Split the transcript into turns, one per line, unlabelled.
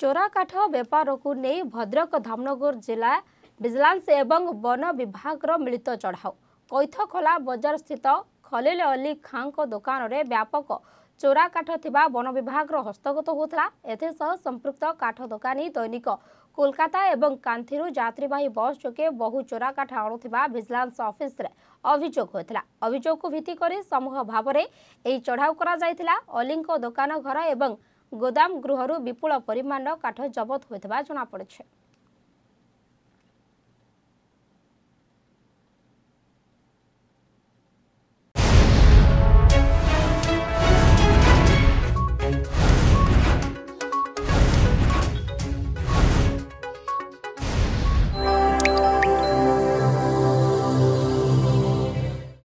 ଚୋରା କାଠ ବେପାରକୁ ନେଇ ଭଦ୍ରକ ଧାମନଗର ଜିଲ୍ଲା ଭିଜିଲାନ୍ସ ଏବଂ ବନ ବିଭାଗର ମିଳିତ ଚଢ଼ାଉ। କୈଥଖୋଲା ବଜାର ସ୍ଥିତ ଖଲିଲ ଅଲି ଖାଁଙ୍କ ଦୋକାନରେ ବ୍ୟାପକ ଚୋରା କାଠ ଥିବା ବନ ବିଭାଗର ହସ୍ତଗତ ହୋଇଥିଲା ଏଥିସହ ସମ୍ପୃକ୍ତ କାଠ ଦୋକାନୀ ଦୈନିକ କୋଲକାତା ଏବଂ କାନ୍ଥିରୁ ଯାତ୍ରୀବାହୀ ବସ୍ ଯୋଗେ ବହୁ ଚୋରା କାଠ ଆଣୁଥିବା ଭିଜିଲାନ୍ସ ଅଫିସରେ ଅଭିଯୋଗ ହୋଇଥିଲା। ଅଭିଯୋଗକୁ ଭିତ୍ତି କରି ସମୂହ ଭାବରେ ଏହି ଚଢ଼ାଉ କରାଯାଇଥିଲା। ଅଲିଙ୍କ ଦୋକାନ ଘର ଏବଂ ଗୋଦାମ ଗୃହରୁ ବିପୁଳ ପରିମାଣର କାଠ ଜବତ ହୋଇଥିବା ଜଣାପଡ଼ିଛି।